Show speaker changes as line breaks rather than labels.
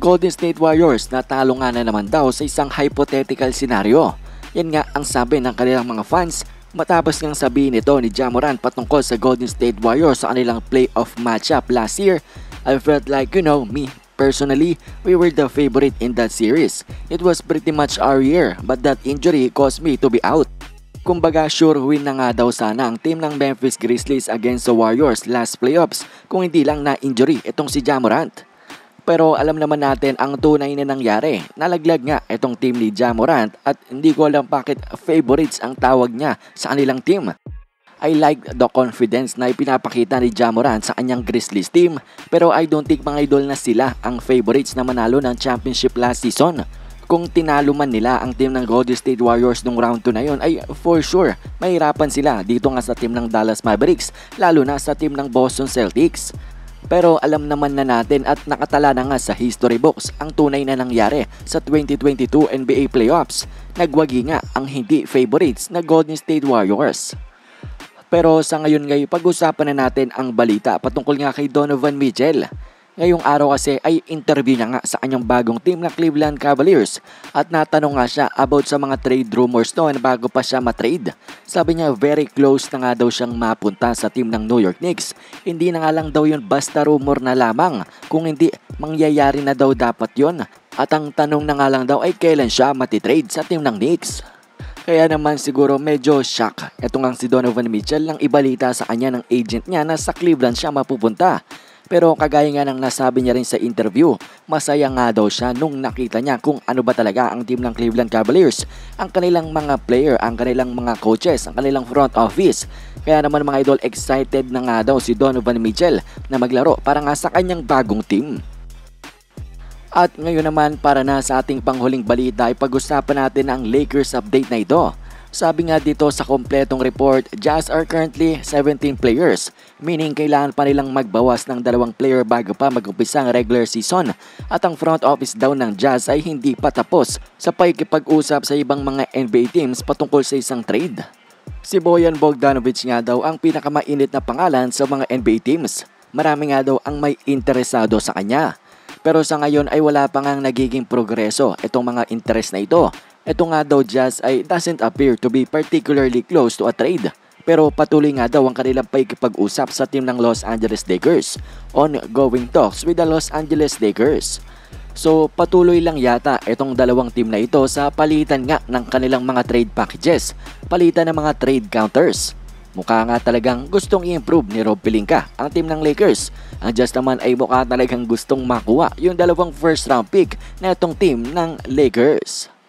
Golden State Warriors natalo nga na naman daw sa isang hypothetical scenario. Yan nga ang sabi ng kanilang mga fans matapos ngang sabihin ito ni Jamoran patungkol sa Golden State Warriors sa kanilang playoff matchup last year. I felt like, you know, me personally, we were the favorite in that series. It was pretty much our year, but that injury caused me to be out. Kumbaga sure win na nga daw sana ang team ng Memphis Grizzlies against the Warriors last playoffs kung hindi lang na injury itong si Jamorant. Pero alam naman natin ang tunay na nangyari. Nalaglag nga itong team ni Jamorant at hindi ko alam bakit favorites ang tawag niya sa kanilang team. I like the confidence na ipinapakita ni Jamorant sa kanyang Grizzlies team pero I don't think mga idol na sila ang favorites na manalo ng championship last season. Kung tinalo man nila ang team ng Golden State Warriors nung round 2 na yon ay for sure mahirapan sila dito nga sa team ng Dallas Mavericks lalo na sa team ng Boston Celtics. Pero alam naman na natin at nakatala na nga sa history books ang tunay na nangyari sa 2022 NBA playoffs. Nagwagi nga ang hindi favorites na Golden State Warriors. Pero sa ngayon ngayon, pag-usapan na natin ang balita patungkol nga kay Donovan Mitchell. Ngayong araw kasi ay interview niya nga sa kanyang bagong team na Cleveland Cavaliers at natanong nga siya about sa mga trade rumors noon bago pa siya matrade. Sabi niya very close na nga daw siyang mapunta sa team ng New York Knicks. Hindi na nga lang daw yun basta rumor na lamang. Kung hindi, mangyayari na daw dapat yon. At ang tanong na nga lang daw ay kailan siya matitrade sa team ng Knicks. Kaya naman siguro medyo shock itong ang si Donovan Mitchell nang ibalita sa kanya ng agent niya na sa Cleveland siya mapupunta. Pero kagaya nga ng nasabi niya rin sa interview, masaya nga daw siya nung nakita niya kung ano ba talaga ang team ng Cleveland Cavaliers, ang kanilang mga player, ang kanilang mga coaches, ang kanilang front office. Kaya naman mga idol, excited na nga daw si Donovan Mitchell na maglaro para nga sa kanyang bagong team. At ngayon naman para na sa ating panghuling balita ay pag-usapan natin ang Lakers update na ito. Sabi nga dito sa kompletong report, Jazz are currently 17 players, meaning kailangan pa nilang magbawas ng dalawang player bago pa mag-umpisa ang regular season. At ang front office daw ng Jazz ay hindi pa tapos sa pakikipag-usap sa ibang mga NBA teams patungkol sa isang trade. Si Boyan Bogdanovic nga daw ang pinakamainit na pangalan sa mga NBA teams. Marami nga daw ang may interesado sa kanya. Pero sa ngayon ay wala pa ngang nagiging progreso itong mga interest na ito ito nga daw Jazz ay doesn't appear to be particularly close to a trade. Pero patuloy nga daw ang kanilang paikipag-usap sa team ng Los Angeles Lakers. Ongoing talks with the Los Angeles Lakers. So patuloy lang yata itong dalawang team na ito sa palitan nga ng kanilang mga trade packages, palitan ng mga trade counters. Mukha nga talagang gustong i-improve ni Rob Pelinka ang team ng Lakers. Ang Jazz naman ay mukha talagang gustong makuha yung dalawang first round pick na itong team ng Lakers.